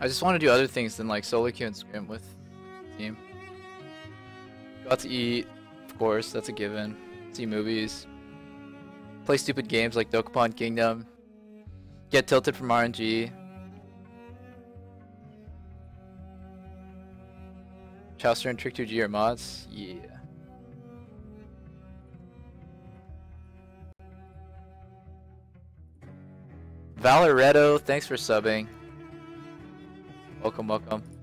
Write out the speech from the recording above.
I just want to do other things than like solo queue and scrim with team. Got to eat, of course, that's a given. See movies. Play stupid games like Dokapon Kingdom. Get tilted from RNG. Chowster and Trick2G are mods? Yeah. Valoretto, thanks for subbing. Welcome, welcome.